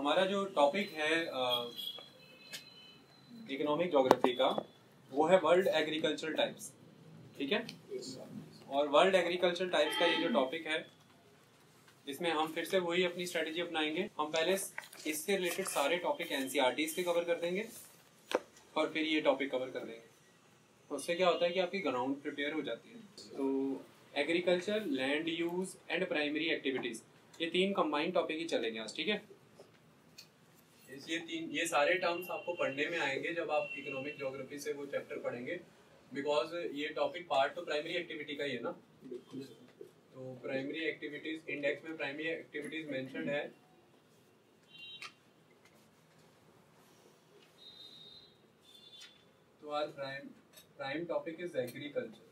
हमारा जो टॉपिक है इकोनॉमिक जोग्राफी का, वो है वर्ल्ड एग्रीकल्चर टाइप्स ठीक है? और वर्ल्ड एग्रीकल्चर टाइप्स का ये जो टॉपिक है, इसमें हम फिर से वही अपनी स्ट्रेटेजी अपनाएँगे। हम पहले इससे रिलेटेड सारे टॉपिक एनसीआरटी के कवर कर देंगे और फिर ये टॉपिक कवर कर देंगे। तो उससे क्या होता है कि आपकी ग्राउंड प्रिपेयर हो जाती है। तो agriculture land use and primary activities ये तीन कंबाइंड टॉपिक ही चलेंगे आज, ठीक है? ये तीन ये सारे टर्म्स आपको पढ़ने में आएँगे जब आप इकोनॉमिक ज्योग्राफी से वो चैप्टर पढ़ेंगे। बिकॉज़ ये टॉपिक पार्ट तो प्राइमरी एक्टिविटी का ही है ना? तो प्राइमरी एक्टिविटीज़ इंडेक्स में प्राइमरी एक्टिविटीज़ मेंशनड है। तो आज prime prime topic is agriculture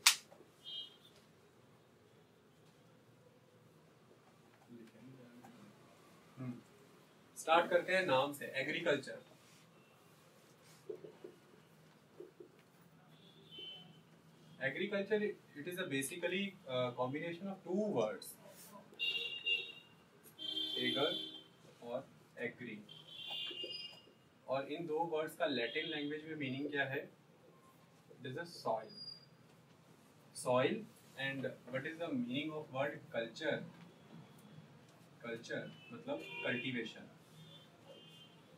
start करते हैं नाम से, agriculture. Agriculture it is a basically combination of two words ager और एग्री और इन दो वर्ड्स का लैटिन लैंग्वेज में मीनिंग क्या है? It is a soil soil and what is the meaning of word culture culture मतलब cultivation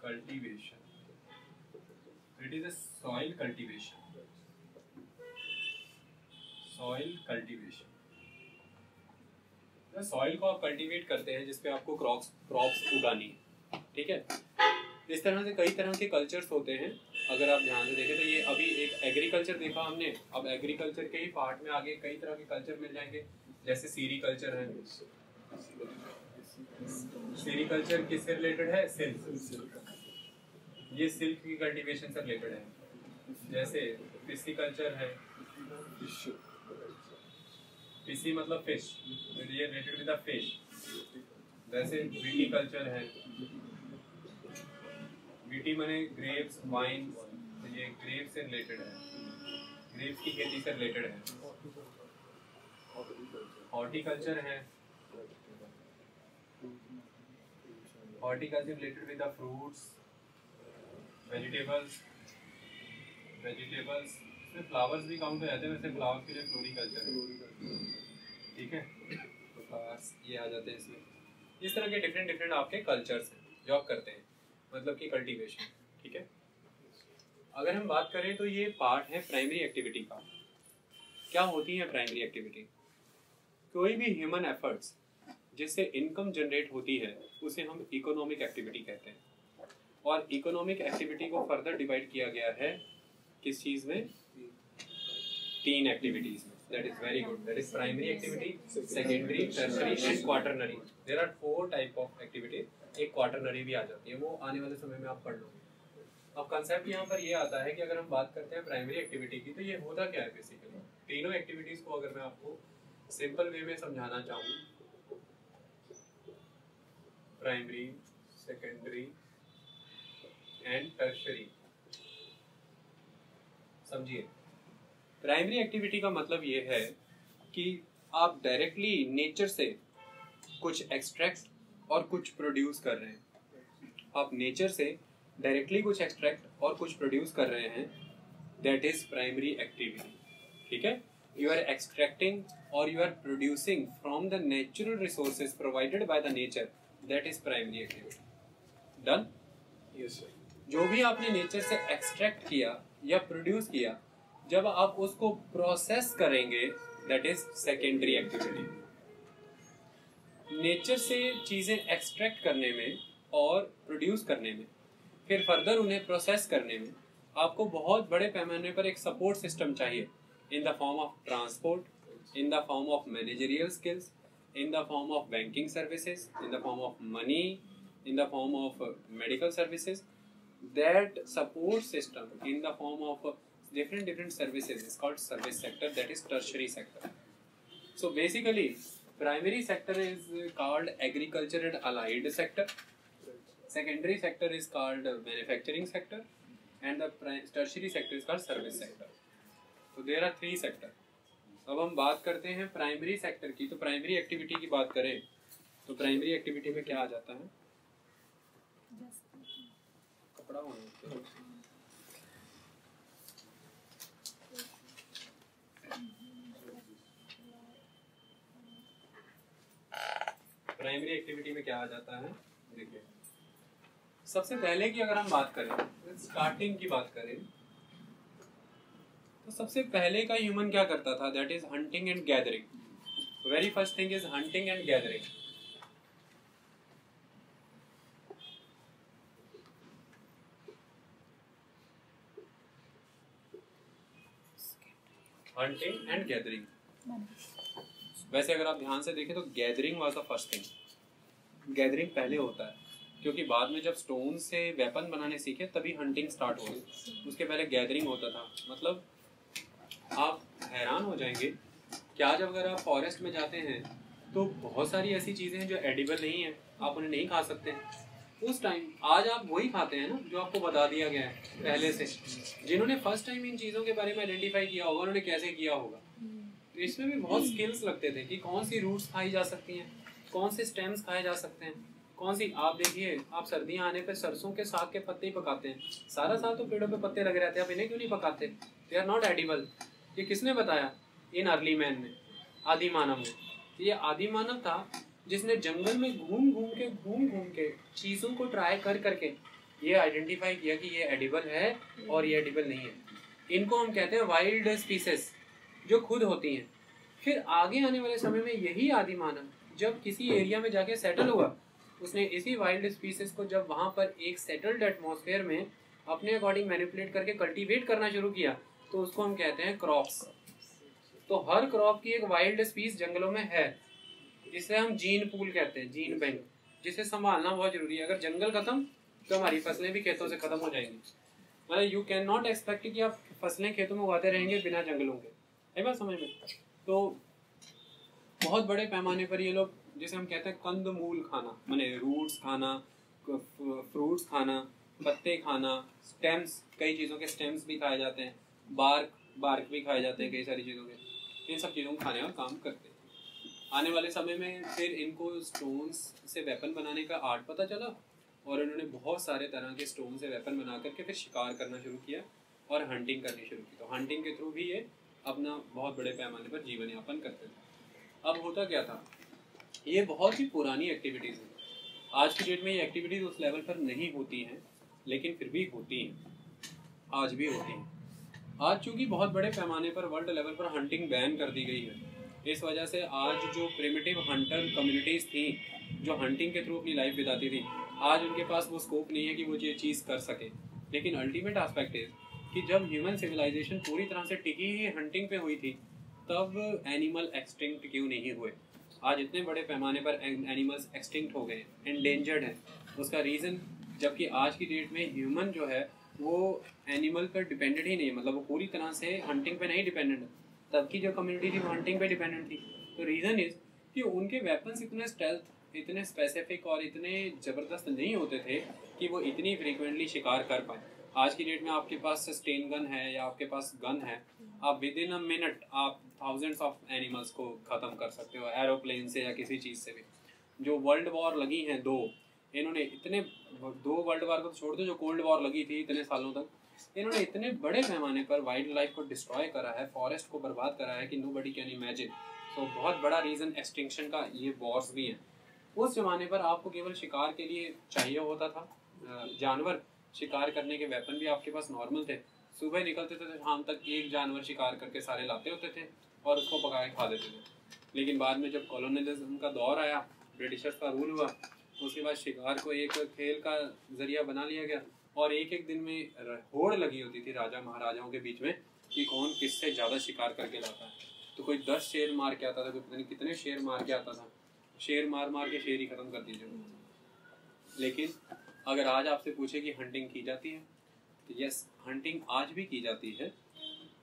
cultivation. It is a soil cultivation. Soil cultivation. Soil को आप कल्टीवेट करते हैं जिसपे आपको क्रॉप्स क्रॉप्स उगानी है। ठीक है? इस तरह से कई तरह के कल्चर्स होते हैं। अगर आप ध्यान से देखें तो ये अभी एक एग्रीकल्चर देखा हमने। अब एग्रीकल्चर के ही पार्ट में आगे कई तरह के कल्चर मिल जाएँगे। जैसे सीरी कल्चर है। सीरी कल्चर किससे रिलेटेड है? सिल्क ये सिल्क की कल्टीवेशन से रिलेटेड है। जैसे पिसी कल्चर है। पिसी मतलब फ़िश। ये रिलेटेड विद फ़िश जैसे विटी कल्चर है। विटी मने ग्रेप्स वाइन तो ये ग्रेप्स से रिलेटेड है। ग्रेप्स की खेती से रिलेटेड है। हॉर्टिकल्चर है। Horticulture related with the fruits vegetables vegetables इसमें फ्लावर्स भी काउंट हो जाते हैं, वैसे फ्लावर्स के लिए फ्लोरिकल्चर। ठीक है? तो फ्लावर्स ये आ जाते हैं इसमें। इस तरह के डिफरेंट डिफरेंट आपके कल्चर्स हैं, जो आप करते हैं मतलब कि कल्टीवेशन ठीक है? अगर हम बात करें तो ये पार्ट है प्राइमरी एक्टिविटी का। क्या होती है प्राइमरी एक्टिविटी कोई भी ह्यूमन एफर्ट्स जिससे इनकम जनरेट होती है, उसे हम इकोनॉमिक एक्टिविटी कहते हैं। और इकोनॉमिक एक्टिविटी को फर्दर डिवाइड किया गया है किस चीज़ में? तीन एक्टिविटीज़ में। That is very good that is primary activity secondary tertiary and quaternary there are four type of activity एक क्वार्टरनरी भी आ जाती है। वो आने वाले समय में आप पढ़ लोगे। अब कंसेप्ट यहाँ पर ये आता है कि अगर हम बात करते हैं प्राइमरी एक्टिविटी की तो ये होता क्या है बेसिकली तीनों एक्टिविटीज़ को अगर मैं आपको सिंपल वे में समझाना चाहूँ प्राइमरी सेकेंडरी एंड टर्शरी समझिए। प्राइमरी एक्टिविटी का मतलब ये है कि आप डायरेक्टली नेचर से कुछ एक्सट्रैक्ट और कुछ प्रोड्यूस कर रहे हैं। आप नेचर से डायरेक्टली कुछ एक्सट्रैक्ट और कुछ प्रोड्यूस कर रहे हैं। दैट इज़ प्राइमरी एक्टिविटी ठीक है? यू आर एक्सट्रैक्टिंग और you are producing from the natural resources provided by the nature that is primary activity done yes sir जो भी आपने नेचर से एक्सट्रैक्ट किया या प्रोड्यूस किया, जब आप उसको प्रोसेस करेंगे that is secondary activity nature से चीज़ें एक्सट्रैक्ट करने में और प्रोड्यूस करने में, फिर फर्दर उन्हें प्रोसेस करने में, आपको बहुत बड़े पैमाने पर एक सपोर्ट सिस्टम चाहिए. In the form of transport in the form of managerial skills in the form of banking services in the form of money in the form of medical services that support system in the form of different different services is called service sector that is tertiary sector so basically primary sector is called agriculture and allied sector secondary sector is called manufacturing sector and the tertiary sector is called service sector so there are three sector अब हम बात करते हैं primary sector की तो primary activity की बात करें तो प्राइमरी एक्टिविटी में क्या आ जाता है प्राइमरी एक्टिविटी में क्या आ जाता है? देखिए। सबसे पहले की अगर हम बात करें स्टार्टिंग की बात करें तो सबसे पहले का ह्यूमन क्या करता था? That is hunting and gathering very first thing is hunting and gathering hunting and gathering वैसे अगर आप ध्यान से देखें तो gathering was the first thing gathering पहले होता है, क्योंकि बाद में जब स्टोन से वेपन बनाने सीखे, तभी हंटिंग स्टार्ट हो गई उसके पहले गैदरिंग होता था। मतलब आप हैरान हो जाएँगे क्या जब अगर आप फॉरेस्ट में जाते हैं तो बहुत सारी ऐसी चीज़ें हैं जो एडिबल नहीं है। आप उन्हें नहीं खा सकते। उस टाइम आज आप वही खाते हैं ना, जो आपको बता दिया गया है, पहले से। जिन्होंने फ़र्स्ट टाइम इन चीज़ों के बारे में आइडेंटिफाई किया होगा, उन्होंने कैसे किया होगा। तो इसमें भी बहुत स्किल्स लगते थे कि कौन सी रूट्स खाई जा सकती हैं, कौन से स्टेम्स खाए जा सकते हैं। कौन सी, आप देखिए, आप सर्दियाँ आने पर सरसों के साग के पत्ते ही पकाते हैं। सारा साल तो पेड़ों पे पत्ते लगे रहते हैं, आप इन्हें क्यों नहीं पकाते? दे आर नॉट एडिबल ये किसने बताया? इन अर्ली मैन ने आदि मानव ने ये आदि मानव था जिसने जंगल में घूम घूम के, घूम घूम के चीज़ों को ट्राई कर करके ये आइडेंटिफाई किया कि ये एडिबल है और ये एडिबल नहीं है। इनको हम कहते हैं वाइल्ड स्पीसेस जो खुद होती हैं। फिर आगे आने वाले समय में यही आदि मानव जब किसी एरिया में जाके सेटल हुआ, उसने इसी वाइल्ड स्पीसीज को जब वहाँ पर एक सेटल्ड एटमोसफेयर में अपने अकॉर्डिंग मैनिपुलेट करके कल्टीवेट करना शुरू किया तो उसको हम कहते हैं क्रॉप्स तो हर क्रॉप की एक वाइल्ड स्पीस जंगलों में है। जिसे हम जीन पूल कहते हैं जीन बैंक जिसे संभालना बहुत ज़रूरी है। अगर जंगल खत्म तो हमारी फ़सलें भी खेतों से खत्म हो जाएँगी। मतलब यू कैन नॉट एक्सपेक्ट कि आप फ़सलें खेतों में उगाते रहेंगे बिना जंगलों के। है बात समझ में? तो बहुत बड़े पैमाने पर ये लोग जैसे हम कहते हैं कंद मूल खाना मैंने रूट्स खाना फ्रूट्स खाना पत्ते खाना स्टेम्स कई चीज़ों के स्टेम्स भी खाए जाते हैं। बार्क बार्क भी खाए जाते हैं कई सारी चीज़ों के। इन सब चीज़ों को खाने का काम करते हैं। आने वाले समय में फिर इनको स्टोन्स से वेपन बनाने का आर्ट पता चला और इन्होंने बहुत सारे तरह के स्टोन से वेपन बना करके फिर शिकार करना शुरू किया और हंटिंग करनी शुरू की। तो हंटिंग के थ्रू भी ये अपना बहुत बड़े पैमाने पर जीवन यापन करते थे। अब होता क्या था? ये बहुत ही पुरानी एक्टिविटीज़ हैं। आज की डेट में ये एक्टिविटीज़ उस लेवल पर नहीं होती हैं, लेकिन फिर भी होती हैं। आज भी होती हैं। आज चूँकि बहुत बड़े पैमाने पर वर्ल्ड लेवल पर हंटिंग बैन कर दी गई है इस वजह से आज जो प्रिमिटिव हंटर कम्युनिटीज़ थी, जो हंटिंग के थ्रू अपनी लाइफ बिताती थी, आज उनके पास वो स्कोप नहीं है कि वो ये चीज़ कर सके। लेकिन अल्टीमेट आस्पेक्ट इज़ कि जब ह्यूमन सिविलाइजेशन पूरी तरह से टिकी ही हंटिंग पे हुई थी, तब एनिमल एक्सटिंक्ट क्यों नहीं हुए? आज इतने बड़े पैमाने पर एनिमल्स एक्सटिंक्ट हो गए एंडेंजर्ड हैं। उसका रीज़न जबकि आज की डेट में ह्यूमन जो है, वो एनिमल पर डिपेंडेंट ही नहीं है मतलब वो पूरी तरह से हंटिंग पे नहीं डिपेंडेंट तब की जो कम्युनिटी थी हंटिंग पे डिपेंडेंट थी। तो रीज़न इज़ कि उनके वेपन्स इतने स्टेल्थ इतने स्पेसिफिक और इतने ज़बरदस्त नहीं होते थे कि वो इतनी फ्रीक्वेंटली शिकार कर पाए। आज की डेट में आपके पास सस्टेन गन है या आपके पास गन है, आप विद इन अ मिनट आप थाउजेंड्स ऑफ़ एनिमल्स को ख़त्म कर सकते हो एरोप्लेन से या किसी चीज़ से भी। जो वर्ल्ड वॉर लगी हैं दो, इन्होंने इतने, दो वर्ल्ड वॉर को तो छोड़ दो, जो कोल्ड वॉर लगी थी इतने सालों तक इन्होंने इतने बड़े पैमाने पर वाइल्ड लाइफ को डिस्ट्रॉय करा है फॉरेस्ट को बर्बाद करा है कि nobody can imagine so बहुत बड़ा रीज़न एक्सटिंक्शन का ये वॉर्स भी हैं। उस जमाने पर आपको केवल शिकार के लिए चाहिए होता था। जानवर शिकार करने के वेपन भी आपके पास नॉर्मल थे। सुबह निकलते थे तो शाम तक एक जानवर शिकार करके सारे लाते होते थे और उसको पका के खा देते थे। लेकिन बाद में जब कॉलोनलिज्म का दौर आया ब्रिटिशर्स का रूल हुआ, उसके बाद शिकार को एक खेल का ज़रिया बना लिया गया। और एक एक दिन में होड़ लगी होती थी राजा महाराजाओं के बीच में कि कौन किससे ज़्यादा शिकार करके लाता है। तो कोई दस शेर मार के आता था, कोई पता नहीं कितने शेर मार के आता था। शेर मार मार के शेर ही ख़त्म कर दीजिए। लेकिन अगर आज आपसे पूछे कि हंटिंग की जाती है तो यस हंटिंग आज भी की जाती है।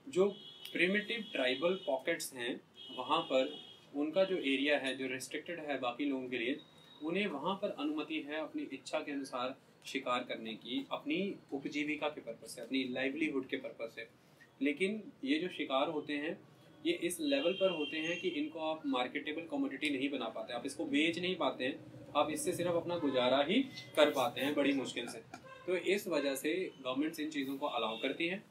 जो प्रिमिटिव ट्राइबल पॉकेट्स हैं, वहाँ पर उनका जो एरिया है, जो रेस्ट्रिक्टेड है बाकी लोगों के लिए, उन्हें वहाँ पर अनुमति है अपनी इच्छा के अनुसार शिकार करने की, अपनी उपजीविका के पर्पज से अपनी लाइवलीहुड के पर्पज से लेकिन ये जो शिकार होते हैं, ये इस लेवल पर होते हैं कि इनको आप मार्केटेबल कमोडिटी नहीं बना पाते। आप इसको बेच नहीं पाते हैं, आप इससे सिर्फ़ अपना गुजारा ही कर पाते हैं बड़ी मुश्किल से। तो इस वजह से गवर्नमेंट इन चीज़ों को अलाउ करती है।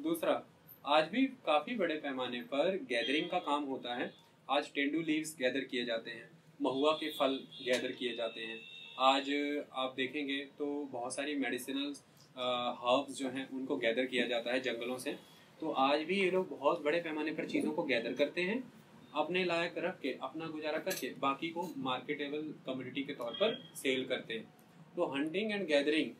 दूसरा, आज भी काफ़ी बड़े पैमाने पर गैदरिंग का काम होता है। आज टेंडू लीव्स गैदर किए जाते हैं, महुआ के फल गैदर किए जाते हैं। आज आप देखेंगे तो बहुत सारी मेडिसिनल हर्ब्स जो हैं, उनको गैदर किया जाता है जंगलों से। तो आज भी ये लोग बहुत बड़े पैमाने पर चीज़ों को गैदर करते हैं, अपने लायक रख के, अपना गुजारा करके, बाकी को मार्केटेबल कम्युनिटी के तौर पर सेल करते हैं। तो hunting and gathering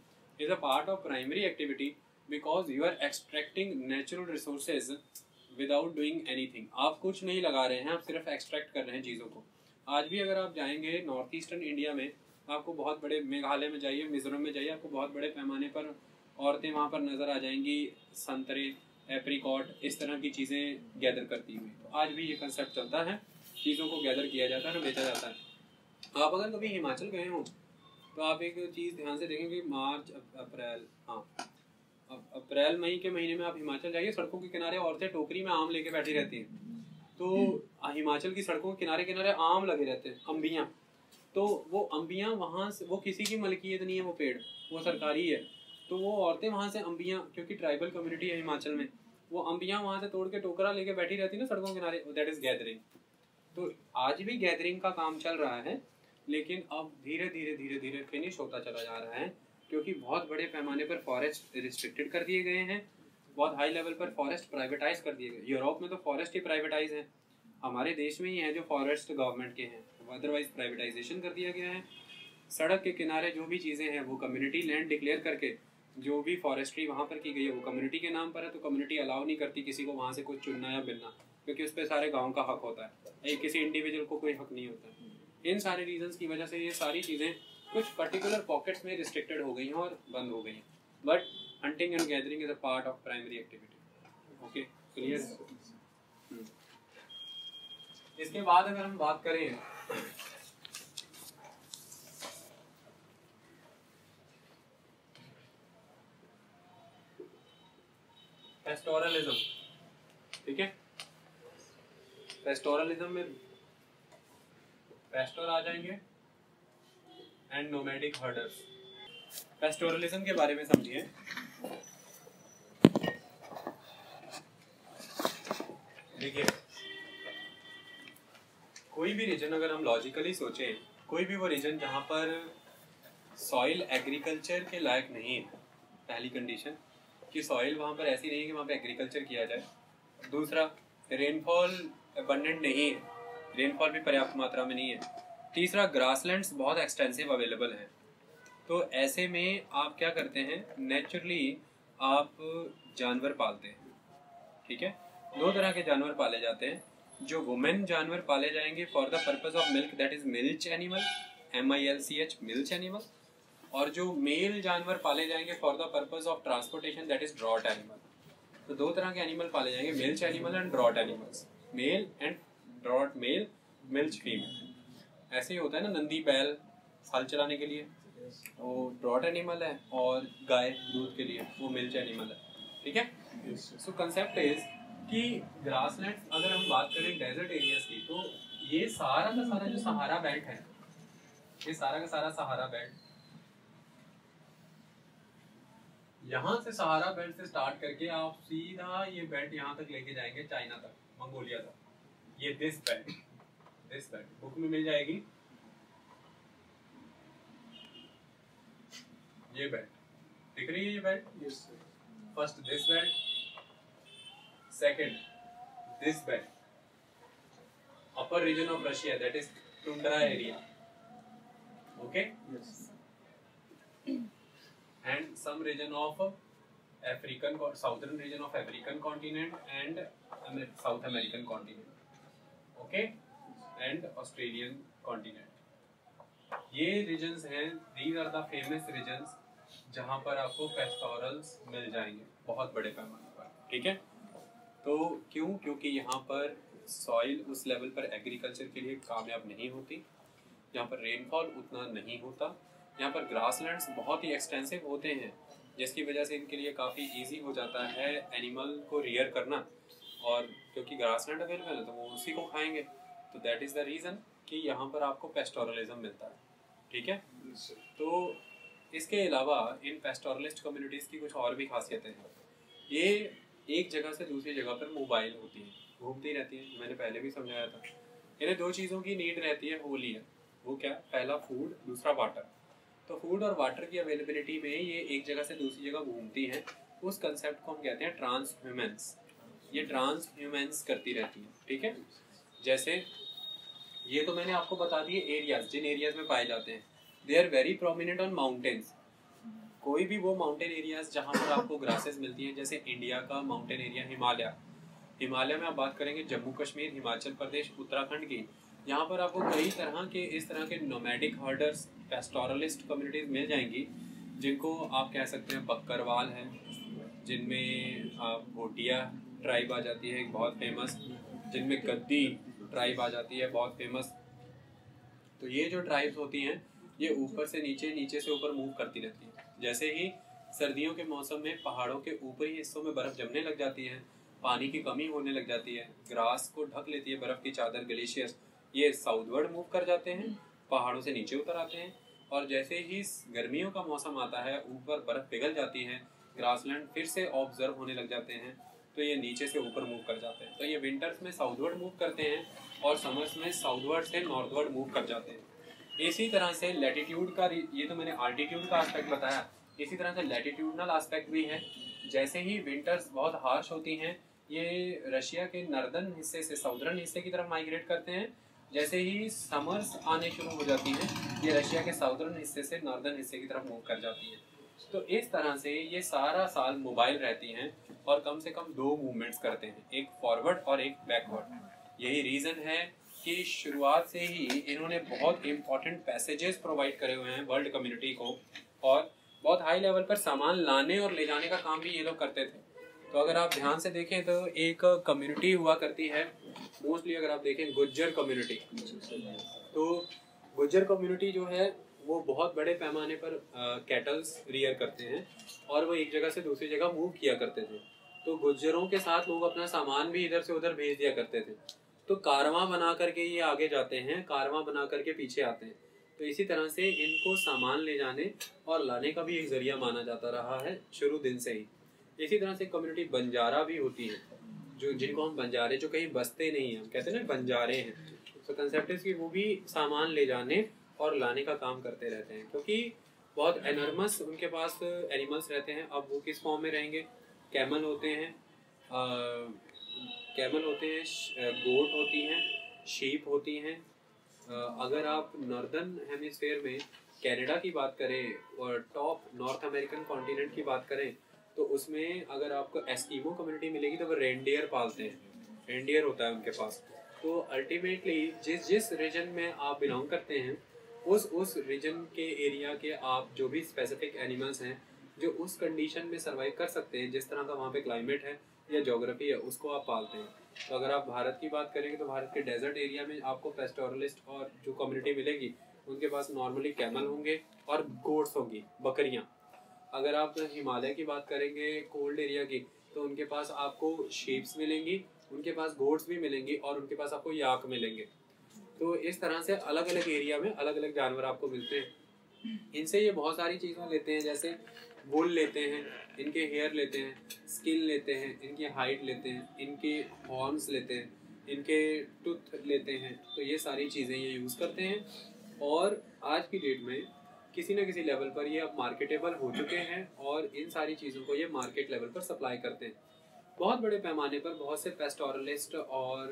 is a part of primary activity because you are extracting natural resources without doing anything आप कुछ नहीं लगा रहे हैं, आप सिर्फ़ एक्सट्रैक्ट कर रहे हैं चीज़ों को। आज भी अगर आप जाएँगे नॉर्थ ईस्टर्न इंडिया में आपको बहुत बड़े मेघालय में जाइए, मिजोरम में जाइए, आपको बहुत बड़े पैमाने पर औरतें वहाँ पर नज़र आ जाएँगी, संतरे, एप्रिकॉट, इस तरह की चीज़ें गैदर करती हुई। तो आज भी ये कंसेप्ट चलता है, चीज़ों को गैदर किया जाता है और बेचा जाता है। आप अगर कभी हिमाचल गए हो तो आप एक चीज़ ध्यान से देखेंगे, मार्च अप्रैल हाँ अप्रैल, मई के महीने में आप हिमाचल जाइए, सड़कों के किनारे औरतें टोकरी में आम लेके बैठी रहती हैं। तो हिमाचल की सड़कों के किनारे किनारे आम लगे रहते हैं, अम्बियाँ। तो वो अम्बियाँ वहाँ से वो किसी की मलकियत नहीं है, वो पेड़। वो सरकारी है। तो वो औरतें वहाँ से अम्बियाँ क्योंकि ट्राइबल कम्युनिटी है हिमाचल में, वो अम्बियाँ वहाँ से तोड़ के टोकरा लेके बैठी रहती ना सड़कों किनारे दैट इज़ गैदरिंग तो आज भी गैदरिंग का काम चल रहा है, लेकिन अब धीरे धीरे धीरे धीरे फिनिश होता चला जा रहा है, क्योंकि बहुत बड़े पैमाने पर फॉरेस्ट रिस्ट्रिक्टेड कर दिए गए हैं, बहुत हाई लेवल पर फॉरेस्ट प्राइवेटाइज कर दिए गए यूरोप में तो फॉरेस्ट ही प्राइवेटाइज है। हमारे देश में ही है जो फॉरेस्ट गवर्नमेंट के हैं। अदरवाइज़ प्राइवेटाइजेशन कर दिया गया है। सड़क के किनारे जो भी चीज़ें हैं, वो कम्युनिटी लैंड डिक्लेयर करके जो भी फॉरेस्ट्री वहाँ पर की गई है, वो कम्युनिटी के नाम पर है तो कम्युनिटी अलाउ नहीं करती किसी को वहाँ से कुछ चुनना या बिनना क्योंकि उस पर सारे गाँव का हक होता है। एक किसी इंडिविजुअल को कोई हक नहीं होता। इन सारे रीजन की वजह से ये सारी चीज़ें कुछ पर्टिकुलर पॉकेट्स में रिस्ट्रिक्टेड हो गई हैं और बंद हो गई हैं। But hunting and gathering is a part of primary activity okay clear इसके बाद अगर हम बात करें पेस्टोरलिज्म ठीक है? पेस्टोरलिज्म में पेस्टोर आ जाएँगे एंड नोमैडिक हर्डर्स पेस्टोरलिज्म के बारे में समझिए। देखिए कोई भी रीजन अगर हम लॉजिकली सोचें, कोई भी वो रीजन जहाँ पर सॉइल एग्रीकल्चर के लायक नहीं है, पहली कंडीशन कि सॉइल वहाँ पर ऐसी नहीं है कि वहाँ पे एग्रीकल्चर किया जाए। दूसरा रेनफॉल अबंडेंट नहीं है रेनफॉल भी पर्याप्त मात्रा में नहीं है। तीसरा ग्रासलैंड्स बहुत एक्सटेंसिव अवेलेबल हैं। तो ऐसे में आप क्या करते हैं? नेचुरली आप जानवर पालते हैं, ठीक है? दो तरह के जानवर पाले जाते हैं। जो वुमेन जानवर पाले जाएँगे for the purpose of milk that is milch animal M I L C H milch animal और जो मेल जानवर पाले जाएँगे for the purpose of transportation that is draught animal तो दो तरह के एनिमल पाले जाएँगे milch animal and draught animals male and draught male milch female ऐसे ही होता है ना नंदी बैल हल चलाने के लिए। वो ड्रॉट एनिमल है और गाय दूध के लिए वो मिल्च एनिमल है। ठीक है? सो कंसेप्ट इज़ कि ग्रासलैंड अगर हम बात करें डेजर्ट एरियाज़ की तो ये सारा का सारा जो सहारा बेल्ट है ये सारा का सारा सहारा बेल्ट यहाँ से सहारा बेल्ट से स्टार्ट करके आप सीधा ये बेल्ट यहाँ तक लेके जाएँगे चाइना तक मंगोलिया तक। ये this belt this belt book में मिल जाएगी। ये बेल्ट दिख रही है ये belt first this belt Second, this belt. Upper region of Russia, that is tundra area. Okay? Yes. And some region of African, southern region of African continent and South American continent. Okay? And Australian continent. ये regions हैं these are the famous regions जहाँ पर आपको pastorals मिल जाएँगे बहुत बड़े पैमाने पर ठीक है तो क्यों? क्योंकि यहाँ पर सॉइल उस लेवल पर एग्रीकल्चर के लिए कामयाब नहीं होती। यहाँ पर रेनफॉल उतना नहीं होता। यहाँ पर ग्रासलैंड्स बहुत ही एक्सटेंसिव होते हैं, जिसकी वजह से इनके लिए काफ़ी इजी हो जाता है एनिमल को रियर करना। और क्योंकि ग्रासलैंड अवेलेबल है तो वो उसी को खाएँगे। तो दैट इज़ द रीज़न कि यहाँ पर आपको पेस्टोरलिज्म मिलता है। ठीक है? तो इसके अलावा इन पेस्टोरलिस्ट कम्युनिटीज़ की कुछ और भी खासियतें हैं। ये एक जगह से दूसरी जगह पर मोबाइल होती है, घूमती रहती है। मैंने पहले भी समझाया था। इन्हें दो चीज़ों की नीड रहती है वो है। वो क्या? पहला फ़ूड दूसरा वाटर तो फ़ूड और वाटर की अवेलेबिलिटी में ये एक जगह से दूसरी जगह घूमती हैं। उस कंसेप्ट को हम कहते हैं ट्रांस ह्यूमेंस ये ट्रांस ह्यूमेंस करती रहती है, ठीक है? जैसे, ये तो मैंने आपको बता दिए एरियाज़ जिन एरियाज़ में पाए जाते हैं। They are very prominent on mountains कोई भी वो माउंटेन एरियाज़ जहाँ पर आपको ग्रासेस मिलती हैं, जैसे इंडिया का माउंटेन एरिया हिमालय हिमालय में आप बात करेंगे जम्मू कश्मीर, हिमाचल प्रदेश, उत्तराखंड की। यहाँ पर आपको कई तरह के, इस तरह के नोमैडिक हर्डर्स पेस्टोरलिस्ट कम्युनिटीज मिल जाएँगी, जिनको आप कह सकते हैं बकरवाल है, जिनमें भोटिया ट्राइब आ जाती है, एक बहुत फ़ेमस जिनमें गद्दी ट्राइब आ जाती है, बहुत फ़ेमस तो ये जो ट्राइब्स होती हैं, ये ऊपर से नीचे नीचे से ऊपर मूव करती रहती है। जैसे ही सर्दियों के मौसम में पहाड़ों के ऊपरी हिस्सों में बर्फ़ जमने लग जाती है, पानी की कमी होने लग जाती है, ग्रास को ढक लेती है बर्फ़ की चादर, ग्लेशियर्स, ये साउथवर्ड मूव कर जाते हैं, पहाड़ों से नीचे उतर आते हैं और जैसे ही गर्मियों का मौसम आता है, ऊपर बर्फ़ पिघल जाती है, ग्रासलैंड फिर से ऑब्ज़र्व होने लग जाते हैं तो ये नीचे से ऊपर मूव कर जाते हैं। तो ये विंटर्स में साउथवर्ड मूव करते हैं और समर्स में साउथवर्ड से नॉर्थवर्ड मूव कर जाते हैं। इसी तरह से लेटीट्यूड का ये तो मैंने आल्टीट्यूड का आस्पेक्ट बताया। इसी तरह से लेटीट्यूडनल आस्पेक्ट भी है। जैसे ही विंटर्स बहुत हार्श होती हैं, ये रशिया के नर्दन हिस्से से साउदर्न हिस्से की तरफ़ माइग्रेट करते हैं। जैसे ही समर्स आने शुरू हो जाती हैं, ये रशिया के साउदर्न हिस्से से नॉर्दर्न हिस्से की तरफ़ मूव कर जाती हैं। तो इस तरह से ये सारा साल मोबाइल रहती हैं और कम से कम दो मूवमेंट्स करते हैं, एक फॉरवर्ड और एक बैकवर्ड यही रीज़न है कि शुरुआत से ही इन्होंने बहुत इंपॉर्टेंट पैसेजेस प्रोवाइड करे हुए हैं वर्ल्ड कम्युनिटी को और बहुत हाई लेवल पर सामान लाने और ले जाने का काम भी ये लोग करते थे। तो अगर आप ध्यान से देखें तो एक कम्युनिटी हुआ करती है मोस्टली अगर आप देखें गुज्जर कम्युनिटी तो गुज्जर कम्युनिटी जो है, वो बहुत बड़े पैमाने पर कैटल्स रियर करते हैं और वो एक जगह से दूसरी जगह मूव किया करते थे। तो गुज्जरों के साथ लोग अपना सामान भी इधर से उधर भेज दिया करते थे। तो कारवा बना करके ये आगे जाते हैं, कारवा बना करके पीछे आते हैं। तो इसी तरह से इनको सामान ले जाने और लाने का भी एक ज़रिया माना जाता रहा है शुरू दिन से ही। इसी तरह से कम्युनिटी बंजारा भी होती है, जो जिनको हम बंजारे, जो कहीं बसते नहीं हैं, हम कहते ना बंजारे हैं। तो कंसेप्ट की वो भी सामान ले जाने और लाने का काम करते रहते हैं, क्योंकि बहुत एनर्मस उनके पास एनिमल्स रहते हैं। अब वो किस फॉर्म में रहेंगे? कैमल होते हैं कैमल होते हैं गोट होती हैं, शीप होती हैं। अगर आप नॉर्दर्न हेमिसफेयर में कनाडा की बात करें और टॉप नॉर्थ अमेरिकन कॉन्टिनेंट की बात करें तो उसमें अगर आपको एस्कीमो कम्युनिटी मिलेगी तो वो रेंडियर पालते हैं। रेंडियर होता है उनके पास। तो अल्टीमेटली जिस जिस रीजन में आप बिलोंग करते हैं, उस उस रीजन के एरिया के आप जो भी स्पेसिफिक एनिमल्स हैं, जो उस कंडीशन में सर्वाइव कर सकते हैं, जिस तरह का वहाँ पे क्लाइमेट है या जोग्राफी है, उसको आप पालते हैं। तो अगर आप भारत की बात करेंगे तो भारत के डेजर्ट एरिया में आपको पेस्टोरलिस्ट और जो कम्युनिटी मिलेगी, उनके पास नॉर्मली कैमल होंगे और गोड्स होंगी, बकरियाँ। अगर आप हिमालय की बात करेंगे कोल्ड एरिया की तो उनके पास आपको शीप्स मिलेंगी, उनके पास गोड्स भी मिलेंगी और उनके पास आपको याक मिलेंगे। तो इस तरह से अलग अलग एरिया में अलग अलग जानवर आपको मिलते हैं। इनसे ये बहुत सारी चीज़ें लेते हैं, जैसे वुल लेते हैं, इनके हेयर लेते हैं स्किन लेते हैं, इनकी हाइट लेते हैं, इनके हॉर्न्स लेते हैं, इनके टूथ लेते हैं। तो ये सारी चीज़ें ये यूज़ करते हैं। और आज की डेट में किसी न किसी लेवल पर ये अब मार्केटेबल हो चुके हैं और इन सारी चीज़ों को ये मार्केट लेवल पर सप्लाई करते हैं। बहुत बड़े पैमाने पर बहुत से पेस्टोरलिस्ट और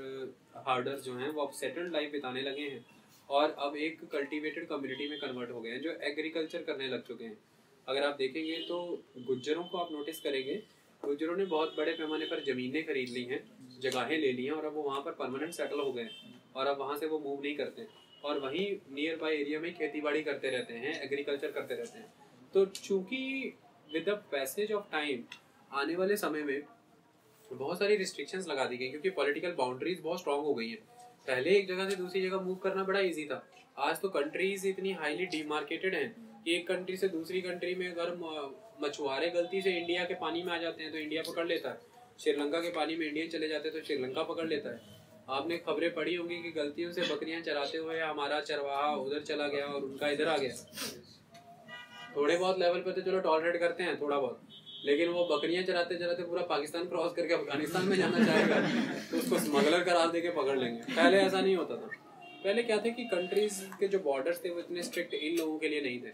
हार्डर्स जो हैं, वो अब सेटल्ड लाइफ बिताने लगे हैं। और अब एक कल्टीवेटेड कम्युनिटी में कन्वर्ट हो गए हैं, जो एग्रीकल्चर करने लग चुके हैं। अगर आप देखेंगे तो गुज्जरों को आप नोटिस करेंगे, गुज्जरों ने बहुत बड़े पैमाने पर ज़मीनें खरीद ली हैं, जगहें ले ली हैं और अब वो वहाँ पर परमानेंट सेटल हो गए हैं और अब वहाँ से वो मूव नहीं करते। और वहीं नियर बाई एरिया में खेती बाड़ी करते रहते हैं एग्रीकल्चर करते रहते हैं। तो चूँकि with the passage of time आने वाले समय में बहुत सारी रिस्ट्रिक्शंस लगा दी गई क्योंकि पॉलिटिकल बाउंड्रीज बहुत स्ट्रांग हो गई हैं। पहले एक जगह से दूसरी जगह मूव करना बड़ा इजी था। आज तो कंट्रीज़ इतनी हाईली डिमार्केटेड हैं एक कंट्री से दूसरी कंट्री में अगर मछुआरे गलती से इंडिया के पानी में आ जाते हैं तो इंडिया पकड़ लेता है। श्रीलंका के पानी में इंडियन चले जाते हैं तो श्रीलंका पकड़ लेता है। आपने खबरें पढ़ी होंगी कि गलतियों से बकरियाँ चराते हुए हमारा चरवाहा उधर चला गया और उनका इधर आ गया। थोड़े बहुत लेवल पे तो चलो टॉलरेट करते हैं थोड़ा बहुत। लेकिन वो बकरियाँ चराते चराते पूरा पाकिस्तान क्रॉस करके अफ़गानिस्तान में जाना चाहेगा तो उसको स्मगलर करार दे के पकड़ लेंगे। पहले ऐसा नहीं होता था। पहले क्या थे कि कंट्रीज़ के जो बॉर्डर्स थे वो इतने स्ट्रिक्ट इन लोगों के लिए नहीं थे।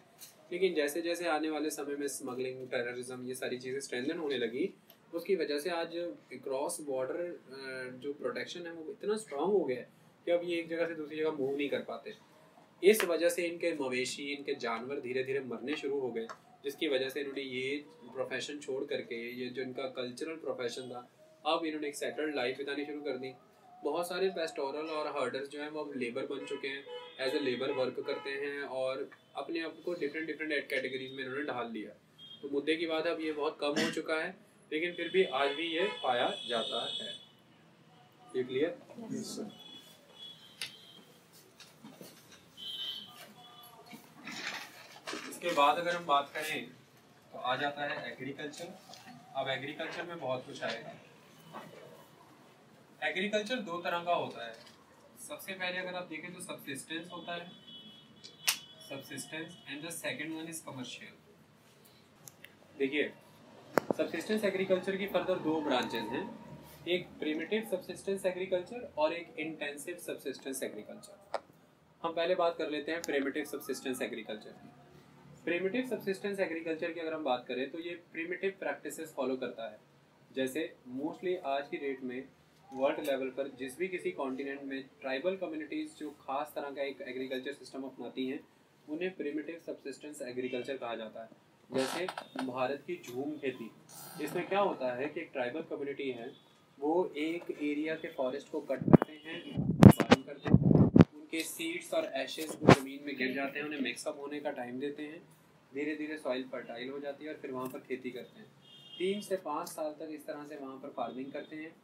लेकिन जैसे जैसे आने वाले समय में स्मगलिंग टेररिज्म ये सारी चीज़ें स्ट्रेंथन होने लगी, उसकी वजह से आज क्रॉस बॉर्डर जो प्रोटेक्शन है वो इतना स्ट्रांग हो गया है कि अब ये एक जगह से दूसरी जगह मूव नहीं कर पाते। इस वजह से इनके मवेशी, इनके जानवर धीरे धीरे मरने शुरू हो गए, जिसकी वजह से इन्होंने ये प्रोफेशन छोड़ करके, ये जो इनका कल्चरल प्रोफेशन था, अब इन्होंने एक सेटल्ड लाइफ बितानी शुरू कर दी। बहुत सारे पेस्टोरल और हर्डर्स जो हैं वो अब लेबर बन चुके हैं एज ए लेबर वर्क करते हैं और अपने आप को डिफरेंट डिफरेंट कैटेगरीज में इन्होंने ढाल लिया। तो मुद्दे की बात अब ये बहुत कम हो चुका है लेकिन फिर भी आज भी ये पाया जाता है। ये क्लियर yes, इसके बाद अगर हम बात करें तो आ जाता है एग्रीकल्चर अब एग्रीकल्चर में बहुत कुछ आएगा। एग्रीकल्चर दो तरह का होता है। सबसे पहले अगर आप देखें तो सबसिस्टेंस होता है। Subsistence and the second one is commercial देखिए सबसिस्टेंस एग्रीकल्चर की फर्दर दो ब्रांचेस हैं। एक प्रिमिटिव सबसिस्टेंस एग्रीकल्चर और एक इंटेंसिव सबसिस्टेंस एग्रीकल्चर हम पहले बात कर लेते हैं प्रिमिटिव सबसिस्टेंस एग्रीकल्चर की। प्रिमिटिव सबसिस्टेंस एग्रीकल्चर की अगर हम बात करें तो ये प्रिमिटिव प्रैक्टिसेस फॉलो करता है। जैसे मोस्टली आज की डेट में वर्ल्ड लेवल पर जिस भी किसी कॉन्टिनेंट में ट्राइबल कम्युनिटीज़ जो खास तरह का एक एग्रीकल्चर सिस्टम अपनाती हैं, उन्हें प्रिमिटिव सबसिस्टेंस एग्रीकल्चर कहा जाता है। जैसे भारत की झूम खेती, इसमें क्या होता है कि एक ट्राइबल कम्युनिटी है, वो एक एरिया के फॉरेस्ट को कट करते हैं फार्म करते हैं, उनके सीड्स और एशेज ज़मीन में गिर जाते हैं, उन्हें मिक्सअप होने का टाइम देते हैं धीरे धीरे सॉइल फर्टाइल हो जाती है और फिर वहाँ पर खेती करते हैं। तीन से पाँच साल तक इस तरह से वहाँ पर फ़ार्मिंग करते हैं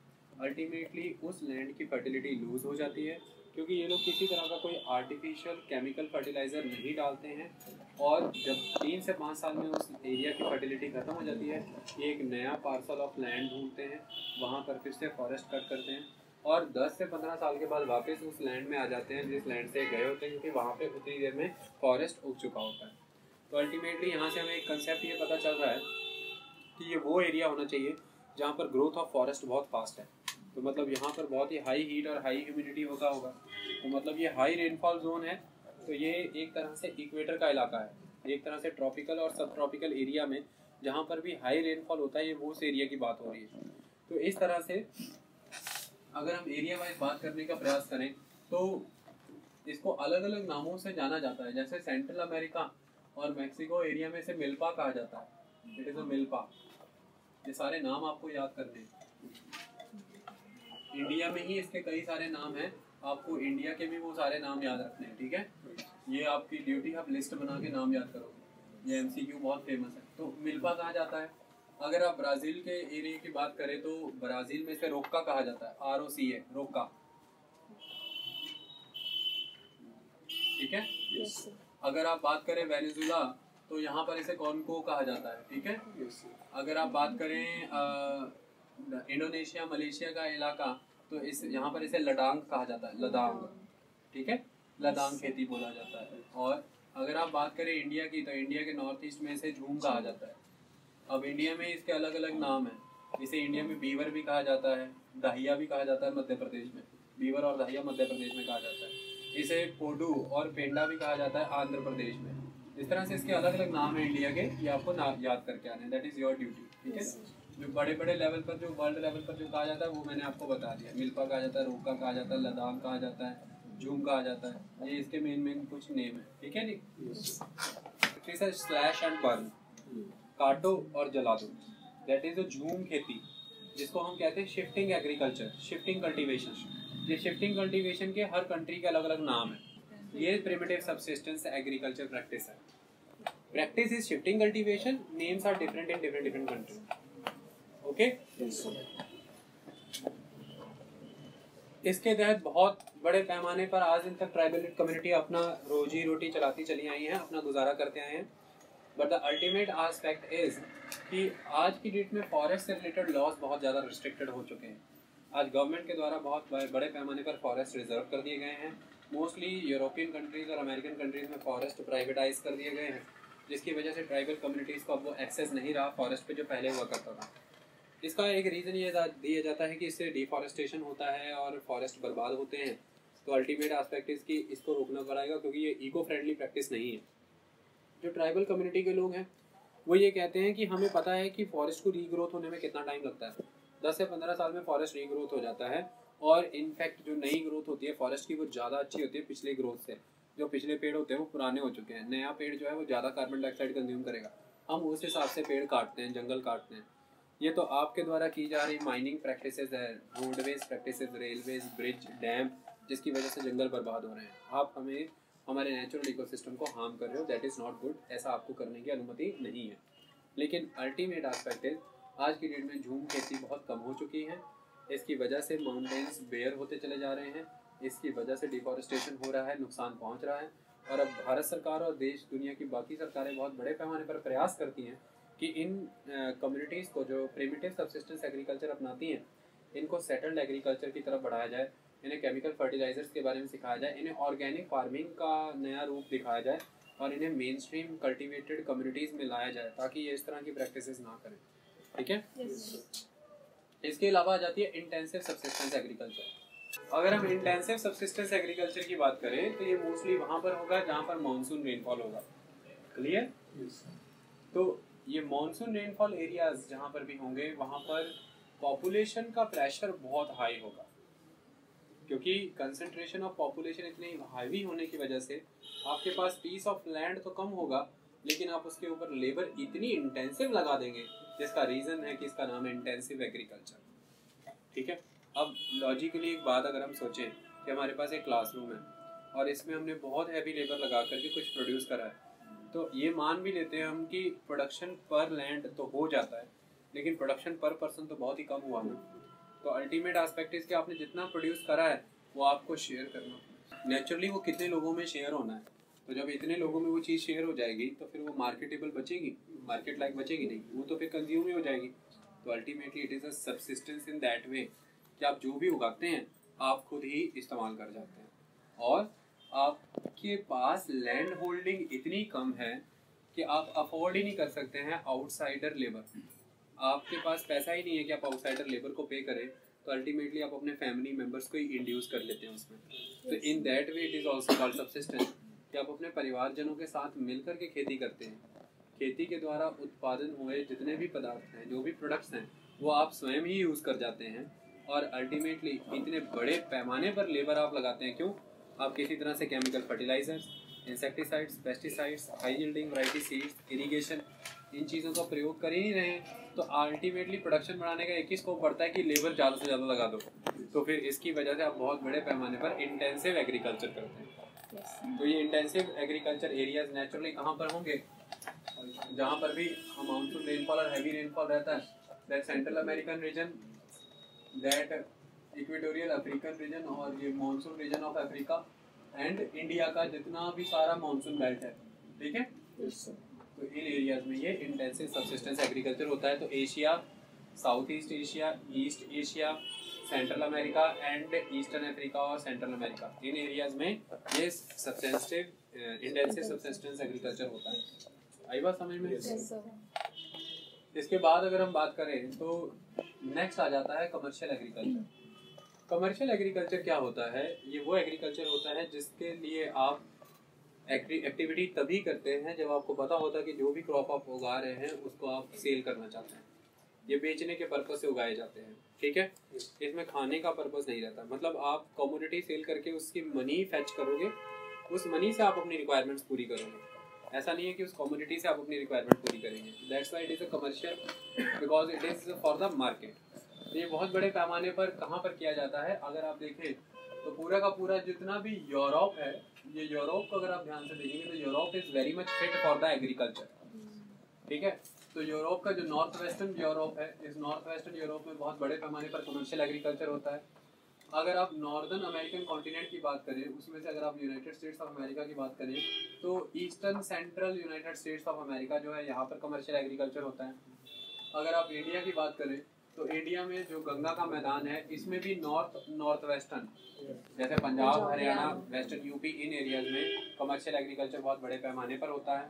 अल्टीमेटली उस लैंड की फर्टिलिटी लूज़ हो जाती है, क्योंकि ये लोग किसी तरह का कोई आर्टिफिशियल केमिकल फर्टिलाइज़र नहीं डालते हैं, और जब तीन से पाँच साल में उस एरिया की फर्टिलिटी ख़त्म हो जाती है, ये एक नया पार्सल ऑफ़ लैंड ढूंढते हैं, वहाँ पर फिर से फॉरेस्ट कट करते हैं, और 10 से 15 साल के बाद वापस उस लैंड में आ जाते हैं, जिस लैंड से गए होते हैं, क्योंकि वहाँ पे उतनी देर में फॉरेस्ट उग चुका होता है। तो अल्टीमेटली यहाँ से हमें एक कंसेप्ट ये पता चल रहा है कि ये वो एरिया होना चाहिए, जहाँ पर ग्रोथ ऑफ़ फॉरेस्ट बहुत फास्ट है। तो मतलब यहाँ पर बहुत ही हाई हीट और हाई ह्यूमिडिटी होगा होगा। तो मतलब ये हाई रेनफॉल जोन है तो ये एक तरह से इक्वेटर का इलाका है। एक तरह से ट्रॉपिकल और सब ट्रॉपिकल एरिया में जहाँ पर भी हाई रेनफॉल होता है, ये वो एरिया की बात हो रही है। तो इस तरह से अगर हम एरिया वाइज बात करने का प्रयास करें तो इसको अलग अलग नामों से जाना जाता है। जैसे सेंट्रल अमेरिका और मैक्सिको एरिया में इसे मिल्पा कहा जाता है। इट इज़ अ मिल्पा ये सारे नाम आपको याद करने इंडिया में ही इसके कई सारे नाम हैं। आपको इंडिया के भी वो सारे नाम याद रखने हैं ठीक है? ये आपकी ड्यूटी आप लिस्ट बना के नाम याद करोगे। ये एमसीक्यू बहुत फ़ेमस है। तो मिल्पा कहा जाता है? अगर आप ब्राज़ील के एरिया की बात करें तो ब्राज़ील में इसे रोक्का कहा जाता है? आर ओ सी है रोक्का। ठीक है? Yes. अगर आप बात करें वेनेजुला तो यहाँ पर इसे कौन को कहा जाता है? ठीक है? Yes, अगर आप बात करें इंडोनेशिया, मलेशिया का इलाका तो इस, यहाँ पर इसे लडांग कहा जाता है, लदांग। ठीक है? लदांग खेती बोला जाता है। और अगर आप बात करें इंडिया की तो इंडिया के नॉर्थ ईस्ट में इसे झूम कहा जाता है। अब इंडिया में इसके अलग अलग नाम है। इसे इंडिया में बीवर भी कहा जाता है, दहिया भी कहा जाता है मध्य प्रदेश में। बीवर और दहिया मध्य प्रदेश में कहा जाता है। इसे पोडू और पेंडा भी कहा जाता है आंध्र प्रदेश में। इस तरह से इसके अलग अलग नाम है इंडिया के, ये आपको याद करके आने दैट इज़ योर ड्यूटी ठीक है? जो बड़े बड़े लेवल पर जो वर्ल्ड लेवल पर जो कहा जाता है वो मैंने आपको बता दिया। मिल्पा कहा जाता है रोका कहा जाता है लद्दाख कहा जाता है जूम कहा जाता है। ये इसके मेन मेन कुछ नेम है। ठीक है जी? स्लैश एंड बर्न काटो और जला दो। दैट इज़ अ झूम खेती जिसको हम कहते हैं शिफ्टिंग एग्रीकल्चर शिफ्टिंग कल्टीवेशन ये शिफ्टिंग कल्टीवेशन के हर कंट्री के अलग अलग नाम है। ये प्रिमिटिव सबसिस्टेंस एग्रीकल्चर प्रैक्टिस है। Practice is shifting cultivation names are different in different different country okay इसके तहत बहुत बड़े पैमाने पर आज दिन तक ट्राइबल कम्युनिटी अपना रोजी रोटी चलाती चली आई है, अपना गुजारा करते आए हैं। But the ultimate aspect is कि आज की डेट में फॉरेस्ट से रिलेटेड लॉज बहुत ज़्यादा रिस्ट्रिक्टेड हो चुके हैं। आज गवर्नमेंट के द्वारा बहुत बड़े पैमाने पर फॉरेस्ट रिज़र्व कर दिए गए हैं। मोस्टली यूरोपियन कंट्रीज़ और अमेरिकन कंट्रीज़ में फॉरेस्ट प्राइवेटाइज कर दिए गए हैं, जिसकी वजह से ट्राइबल कम्युनिटीज़ को अब वो एक्सेस नहीं रहा फॉरेस्ट पे जो पहले हुआ करता था। इसका एक रीज़न ये दिया जाता है कि इससे डिफॉरेस्टेशन होता है और फॉरेस्ट बर्बाद होते हैं। तो अल्टीमेट आस्पेक्ट इसकी इसको रोकना पड़ेगा क्योंकि ये इको फ्रेंडली प्रैक्टिस नहीं है। जो ट्राइबल कम्युनिटी के लोग हैं, वो ये कहते हैं कि हमें पता है कि फॉरेस्ट को रीग्रोथ होने में कितना टाइम लगता है। दस से पंद्रह साल में फॉरेस्ट रीग्रोथ हो जाता है और इनफैक्ट जो नई ग्रोथ होती है फॉरेस्ट की वो ज़्यादा अच्छी होती है पिछले ग्रोथ से। जो पिछले पेड़ होते हैं, वो पुराने हो चुके हैं। नया पेड़ जो है, वो ज़्यादा कार्बन डाइऑक्साइड कंज्यूम करेगा। हम उस हिसाब से पेड़ काटते हैं, जंगल काटते हैं। ये तो आपके द्वारा की जा रही माइनिंग प्रैक्टिस है roadways practice railways bridge dam जिसकी वजह से जंगल बर्बाद हो रहे हैं। आप हमें, हमारे नेचुरल इकोसिस्टम को हार्म कर रहे हो दैट इज़ नॉट गुड ऐसा आपको करने की अनुमति नहीं है। लेकिन अल्टीमेट आस्पेक्ट इज़ आज की डेट में झूम खेती बहुत कम हो चुकी है। इसकी वजह से माउंटेन्स बेयर होते चले जा रहे हैं। इसकी वजह से डिफॉरेस्टेशन हो रहा है, नुकसान पहुँच रहा है। और अब भारत सरकार और देश, दुनिया की बाकी सरकारें बहुत बड़े पैमाने पर प्रयास करती हैं कि इन कम्युनिटीज़ को जो प्रिमिटिव सबसिस्टेंस एग्रीकल्चर अपनाती हैं इनको सेटल्ड एग्रीकल्चर की तरफ़ बढ़ाया जाए इन्हें केमिकल फर्टिलाइजर्स के बारे में सिखाया जाए इन्हें ऑर्गेनिक फ़ार्मिंग का नया रूप दिखाया जाए और इन्हें मेन स्ट्रीम कल्टिवेटेड कम्युनिटीज़ में लाया जाए ताकि ये इस तरह की प्रैक्टिस ना करें। ठीक है? Yes. इसके अलावा आ जाती है इंटेंसिव सबसिस्टेंस एग्रीकल्चर अगर हम इंटेंसिव सबसिस्टेंस एग्रीकल्चर की बात करें तो ये मोस्टली वहाँ पर होगा जहाँ पर मानसून रेनफॉल होगा। Clear yes. तो ये मानसून रेनफॉल एरियाज़ जहाँ पर भी होंगे, वहाँ पर पॉपुलेशन का प्रेशर बहुत हाई होगा। क्योंकि कंसंट्रेशन ऑफ़ पॉपुलेशन इतनी हाईवी होने की वजह से आपके पास पीस ऑफ़ लैंड तो कम होगा, लेकिन आप उसके ऊपर लेबर इतनी इंटेंसिव लगा देंगे, जिसका रीज़न है कि इसका नाम है इंटेंसिव एग्रीकल्चर ठीक है? अब लॉजिकली एक बात अगर हम सोचें कि हमारे पास एक क्लासरूम है, और इसमें हमने बहुत हैवी लेबर लगा करके कुछ प्रोड्यूस करा है। तो ये मान भी लेते हैं हम कि प्रोडक्शन पर लैंड तो हो जाता है, लेकिन प्रोडक्शन पर पर्सन तो बहुत ही कम हुआ है तो अल्टीमेट आस्पेक्ट इज़ कि आपने जितना प्रोड्यूस करा है, वो आपको शेयर करना। नेचुरली वो कितने लोगों में शेयर होना है। तो जब इतने लोगों में वो चीज़ शेयर हो जाएगी तो फिर वो मार्केटेबल बचेगी मार्केट लाइक बचेगी नहीं, वो तो फिर कंज्यूम ही हो जाएगी। तो ultimately it is a subsistence in that way कि आप जो भी उगाते हैं, आप खुद ही इस्तेमाल कर जाते हैं। और आपके पास लैंड होल्डिंग इतनी कम है कि आप अफोर्ड ही नहीं कर सकते हैं आउटसाइडर लेबर आपके पास पैसा ही नहीं है कि आप आउटसाइडर लेबर को पे करें तो अल्टीमेटली आप अपने फैमिली मेंबर्स को ही इंड्यूस कर लेते हैं उसमें. तो in that way it is also called subsistence कि आप अपने परिवारजनों के साथ मिलकर के खेती करते हैं. खेती के द्वारा उत्पादन हुए जितने भी पदार्थ हैं, जो भी प्रोडक्ट्स हैं, वो आप स्वयं ही यूज़ कर जाते हैं. और अल्टीमेटली इतने बड़े पैमाने पर लेबर आप लगाते हैं, क्यों? आप किसी तरह से chemical fertilisers insecticides pesticides high yielding variety seeds irrigation इन चीज़ों का प्रयोग कर ही नहीं रहे तो अल्टीमेटली प्रोडक्शन बढ़ाने का एक ही स्कोप पड़ता है कि लेबर ज़्यादा से ज़्यादा लगा दो। तो फिर इसकी वजह से आप बहुत बड़े पैमाने पर इंटेंसिव एग्रीकल्चर करते हैं। तो ये इंटेंसिव एग्रीकल्चर एरियाज़ नेचुरली कहाँ पर होंगे? जहाँ पर भी मानसून रेनफॉल और हैवी रेनफॉल रहता है that central American region that equatorial African region और ये monsoon region of Africa and India का जितना भी सारा मानसून बेल्ट है ठीक है? तो इन एरियाज़ में ये इंटेंसिव सब्सिस्टेंस एग्रीकल्चर होता है तो Asia south east Asia east Asia central America and eastern Africa और सेंट्रल अमेरिका इन एरियाज़ में ये सब्सटेंसिव इंटेंसिव सब्सिस्टेंस एग्रीकल्चर होता है. आई बात समझ में? इसके बाद अगर हम बात करें तो नेक्स्ट आ जाता है कमर्शियल एग्रीकल्चर कमर्शियल एग्रीकल्चर क्या होता है? ये वो एग्रीकल्चर होता है जिसके लिए आप एक्टिविटी तभी करते हैं जब आपको पता होता है कि जो भी क्रॉप आप उगा रहे हैं उसको आप सेल करना चाहते हैं। ये बेचने के पर्पज से उगाए जाते हैं ठीक है? इसमें खाने का पर्पज नहीं रहता। मतलब आप कमोडिटी सेल करके उसकी मनी फैच करोगे उस मनी से आप अपनी रिक्वायरमेंट्स पूरी करोगे। ऐसा नहीं है कि उस कम्युनिटी से आप अपनी रिक्वायरमेंट पूरी करेंगे। That's why it is a commercial because it is for the market ये बहुत बड़े पैमाने पर कहाँ पर किया जाता है? अगर आप देखें तो पूरा का पूरा जितना भी यूरोप है, ये यूरोप को अगर आप ध्यान से देखेंगे तो Europe is very much fit for the agriculture ठीक है? तो यूरोप का जो नॉर्थ वेस्टर्न यूरोप है, इस नॉर्थ वेस्टर्न यूरोप में बहुत बड़े पैमाने पर कमर्शियल एग्रीकल्चर होता है। अगर आप नॉर्दर्न अमेरिकन कॉन्टिनेंट की बात करें, उसमें से अगर आप यूनाइटेड स्टेट्स ऑफ़ अमेरिका की बात करें तो eastern central United States of America जो है, यहाँ पर कमर्शियल एग्रीकल्चर होता है। अगर आप इंडिया की बात करें तो इंडिया में जो गंगा का मैदान है इसमें भी नॉर्थ नॉर्थ वेस्टर्न जैसे पंजाब हरियाणा वेस्टर्न यूपी इन एरियाज़ में कमर्शियल एग्रीकल्चर बहुत बड़े पैमाने पर होता है।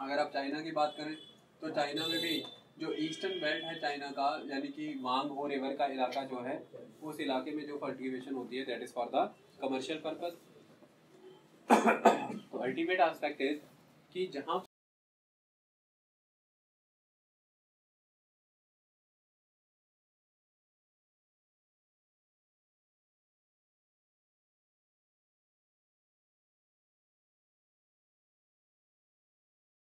अगर आप चाइना की बात करें तो चाइना में भी जो ईस्टर्न बेल्ट है चाइना का यानी कि वांग हो रिवर का इलाका जो है उस इलाके में जो कल्टिवेशन होती है that is for the commercial purpose तो अल्टीमेट आस्पेक्ट इज़ कि जहाँ